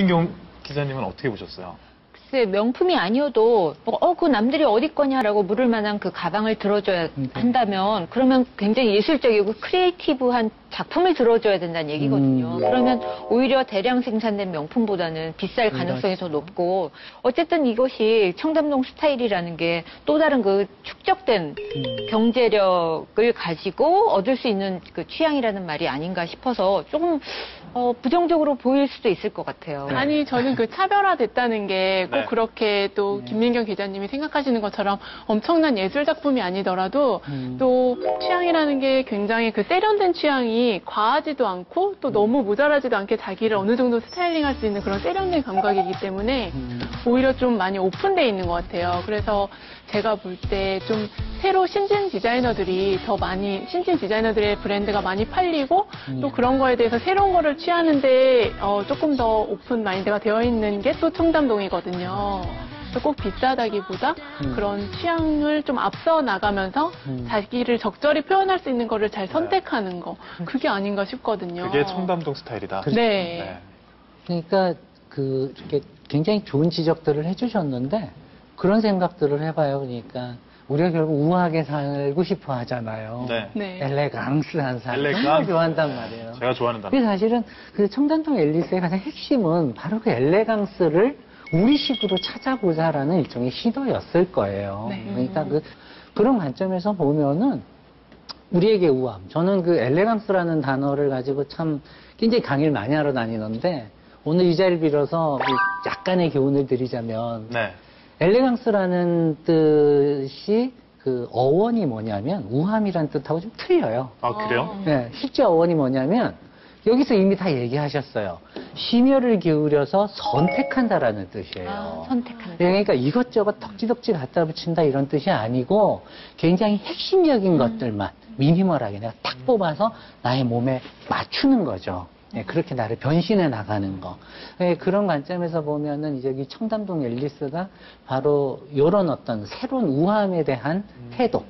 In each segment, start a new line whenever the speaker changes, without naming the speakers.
김민경 기자님은 어떻게 보셨어요?
글쎄 명품이 아니어도 어 그 남들이 어디 거냐라고 물을 만한 그 가방을 들어줘야
음.
한다면 그러면 굉장히 예술적이고 creative한 작품을 들어줘야 된다는 얘기거든요.
음.
그러면 오히려 대량 생산된 명품보다는 비쌀 가능성이 더 높고 어쨌든 이것이 청담동 스타일이라는 게 또 다른 그 축적된
음.
경제력을 가지고 얻을 수 있는 그 취향이라는 말이 아닌가 싶어서 조금 어, 부정적으로 보일 수도 있을 것 같아요.
아니 저는 그 차별화됐다는 게 꼭
네.
그렇게 또 김민경 기자님이 생각하시는 것처럼 엄청난 예술 작품이 아니더라도
음.
또 취향이라는 게 굉장히 그 세련된 취향이 과하지도 않고 또 너무 모자라지도 않게 자기를 어느 정도 스타일링할 수 있는 그런 세련된 감각이기 때문에
음.
오히려 좀 많이 open돼 있는 것 같아요. 그래서 제가 볼 때 좀 새로 신진 디자이너들이 더 많이 신진 디자이너들의 브랜드가 많이 팔리고
음.
또 그런 거에 대해서 새로운 거를 취하는데 어, 조금 더 open mind가 되어 있는 게 또 청담동이거든요. 꼭 비싸다기보다
음.
그런 취향을 좀 앞서 나가면서
음.
자기를 적절히 표현할 수 있는 거를 잘 선택하는 거 그게 아닌가 싶거든요.
그게 청담동 스타일이다.
그-
네.
그러니까 그 이렇게 굉장히 좋은 지적들을 해주셨는데 그런 생각들을 해봐요. 그러니까 우리가 결국 우아하게 살고 싶어 하잖아요.
네.
네.
엘레강스한 삶 정말
엘레강스.
좋아한단 말이에요.
제가 좋아하는 단어.
근데 사실은 그 청담동 앨리스의 가장 핵심은 바로 그 엘레강스를 우리식으로 찾아보자라는 일종의 시도였을 거예요.
네.
그러니까 그 그런 관점에서 보면은 우리에게 우아함. 저는 그 엘레강스라는 단어를 가지고 참 굉장히 강의를 많이 하러 다니는데 오늘 이 자리를 빌어서 그 약간의 교훈을 드리자면
네.
엘레강스라는 뜻이 그 어원이 뭐냐면 우함이라는 뜻하고 좀 틀려요.
아, 그래요?
네, 실제 어원이 뭐냐면 여기서 이미 다 얘기하셨어요. 심혈을 기울여서 선택한다라는 뜻이에요.
아, 선택한다.
그러니까 이것저것 덕지덕지 갖다 붙인다 이런 뜻이 아니고 굉장히 핵심적인 것들만 미니멀하게 내가 딱 뽑아서 나의 몸에 맞추는 거죠. 네, 그렇게 나를 변신해 나가는 거. 네, 그런 관점에서 보면은 이제 이 청담동 앨리스가 바로 이런 어떤 새로운 우함에 대한 태도,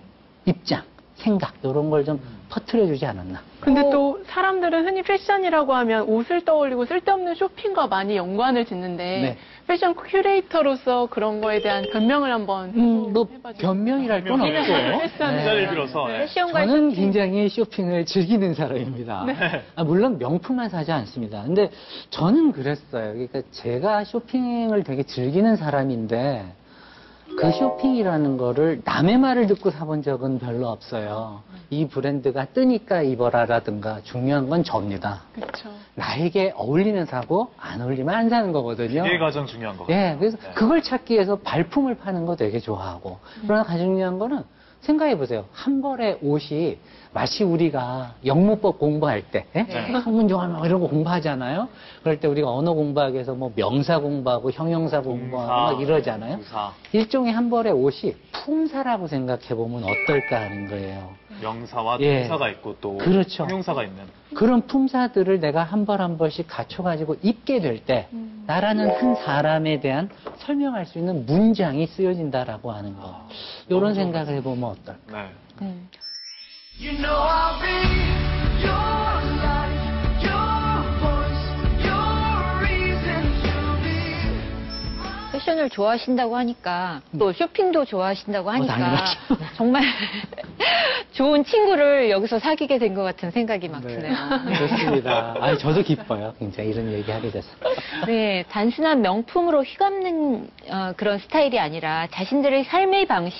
입장, 생각 이런 걸 좀 퍼뜨려 주지 않았나.
근데
어.
또 사람들은 흔히 패션이라고 하면 옷을 떠올리고 쓸데없는 쇼핑과 많이 연관을 짓는데
네.
패션 큐레이터로서 그런 거에 대한 변명을 한번
음, 뭐. 변명이랄 건 없고.
패션.
이 자리를 빌어서. 네.
패션과
저는 굉장히 쇼핑을 즐기는 사람입니다. 아, 물론 명품만 사지 않습니다. 근데 저는 그랬어요. 그러니까 제가 쇼핑을 되게 즐기는 사람인데 그 쇼핑이라는 거를 남의 말을 듣고 사본 적은 별로 없어요. 이 브랜드가 뜨니까 입어라라든가 중요한 건 접니다.
그렇죠.
나에게 어울리면 사고 안 어울리면 안 사는 거거든요.
이게 가장 중요한 거 같아요.
예, 그래서
네.
그걸 찾기 위해서 발품을 파는 거 되게 좋아하고. 그러나 가장 중요한 거는 생각해 보세요. 한 벌의 옷이 마치 우리가 영문법 공부할 때, 예?
네.
막 이런 거 공부하잖아요. 그럴 때 우리가 언어 공부하기 위해서 뭐 명사 공부하고 형용사 공부하고 막 이러잖아요.
부사,
일종의 한 벌의 옷이 품사라고 생각해 보면 어떨까 하는 거예요.
명사와
예.
동사가 있고 또
그렇죠.
형용사가 있는.
그런 품사들을 내가 한 벌 한 벌씩 갖춰가지고 입게 될 때, 나라는 한 사람에 대한 설명할 수 있는 문장이 쓰여진다라고 하는 거. 이런 생각을 해보면 어떨까?
네.
음.
You know I'll be your life, your voice, your reason to be.
패션을 좋아하신다고 하니까 또 쇼핑도 좋아하신다고 하니까
당연하죠.
정말 좋은 친구를 여기서 사귀게 된 것 같은 생각이 막
네.
드네요.
좋습니다. 아 저도 기뻐요. 굉장히 이런 얘기 하게 돼서.
네, 단순한 명품으로 휘감는 어, 그런 스타일이 아니라 자신들의 삶의 방식